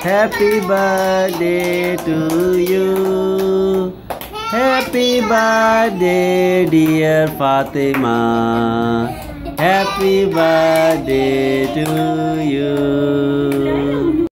Happy birthday to you. Happy birthday, dear Fatima. Happy birthday to you.